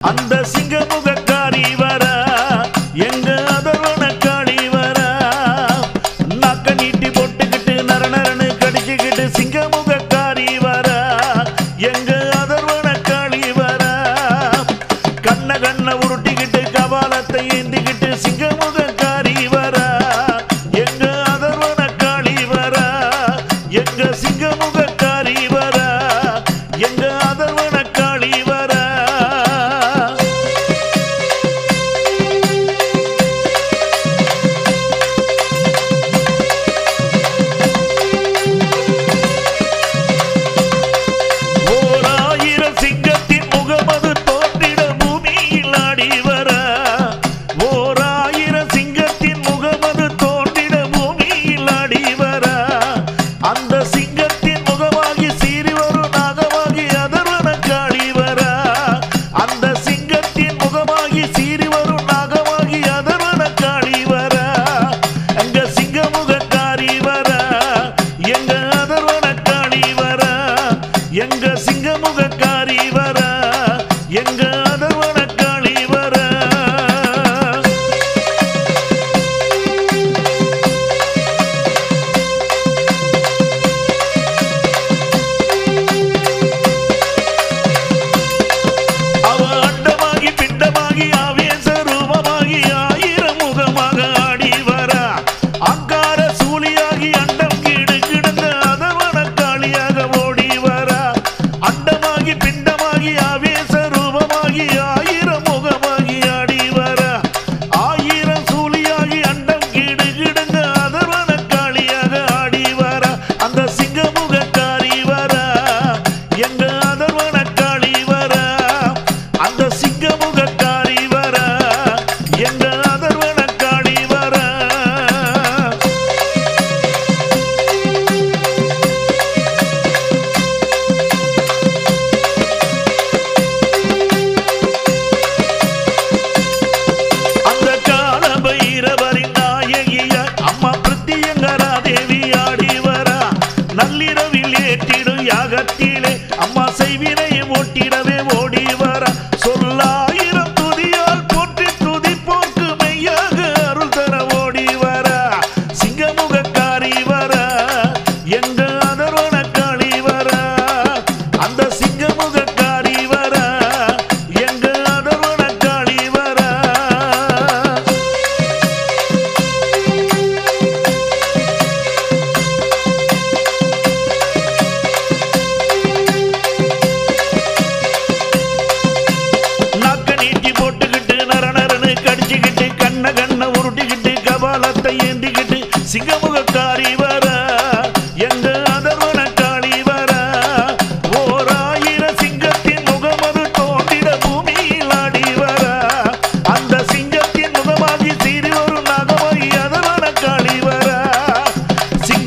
அந்த சிங்கமுகத்தை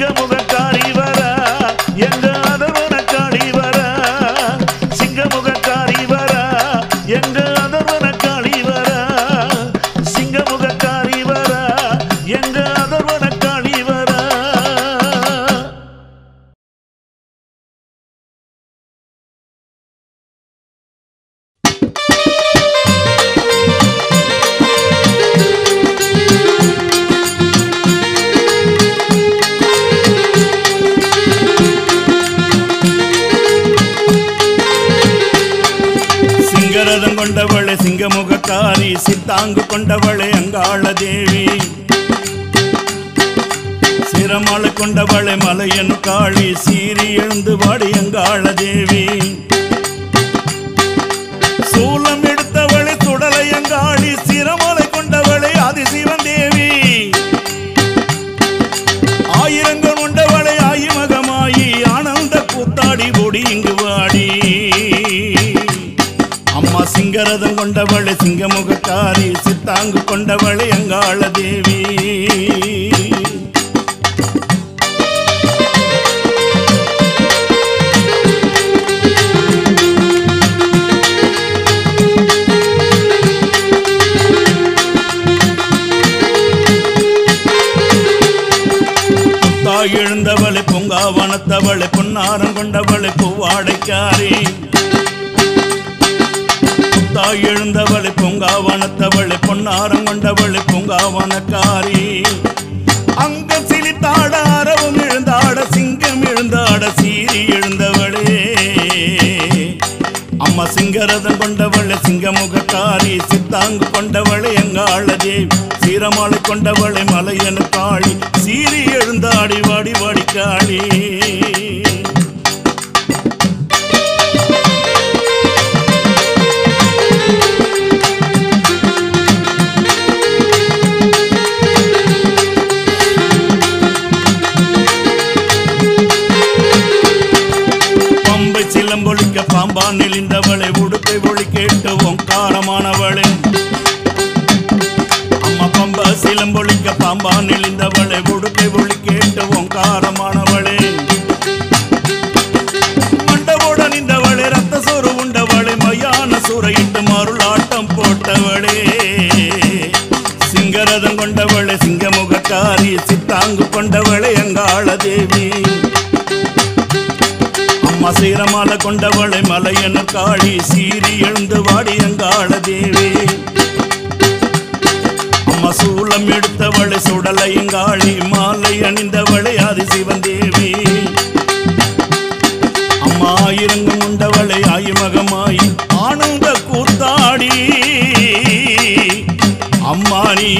மிக முதல் அங்காள சிங்கமுகத்தாரி சித்தாங்கு கொண்டவளே அங்காள தேவி சிரமாள கொண்டவளே மலையன் காளி சீறி எழுந்து வாடி அங்காள தேவி சூலம் எடுத்தவளே சுடலை அங்காளி சிரமாலை கொண்டவளே ஆதிசிவன் தேவி. ஆயிரங்கள் உண்டவளே ஆயிமகமாயி ஆனந்த கூத்தாடி ஓடி சிங்கரதம் கொண்டவளே சிங்கமுகக்காரி சித்தாங்கு கொண்டவளே அங்காள தேவி. எழுந்தவளை பொங்காவனத்தவளை பொன்னாரம் கொண்டவளை பூவாடைக்காரி. தாய் எழுந்தவளை பொங்காவனத்தவளை பொன்னாரம் கொண்டவளை பொங்காவனக்காரி. அங்க சிலித்தாட அரவம் எழுந்தாட சிங்கம் எழுந்தாட சீரி எழுந்தவளே. அம்மா சிங்கரதம் கொண்டவளை சிங்கமுகக்காரி சித்தாங்கு கொண்டவளை எங்காள தேவி சீரமாலை கொண்டவளை மலையனு காளி சீரி எழுந்தாடி வாடி வாடி காளி. பம்பை சிலம்பொழிக்க பாம்பான் நெளிந்தவளை உடுப்பை ஒளி கேட்டு ஓங்காரமானவளே அம்மா பம்பா சிலம்பொழிக்க பாம்பா நெளிந்தவளை உடுப்பை ஒளி கேட்டு ஓங்காரமானவளே மண்டவோட நின்றவளே ரத்த சோறு உண்டவளே மயான சூறையிட்டு மருளாட்டம் போட்டவளே. சிங்கரதம் கொண்டவளே சிங்கமுகக்காரி சித்தாங்கு கொண்டவளே அங்காள தேவி அம்மா சீரமால கொண்டவளை மலையன காளி சீறி எழுந்து வாடி அங்காள தேவி. அம்மா சூலம் எடுத்தவளை சுடலையங்காளி மாலை அணிந்தவளை ஆதிசிவன் தேவி. அம்மா ஆயிரங்கம் உண்டவளை ஆயுமகமாய் ஆனந்த கூத்தாடி. அம்மா நீ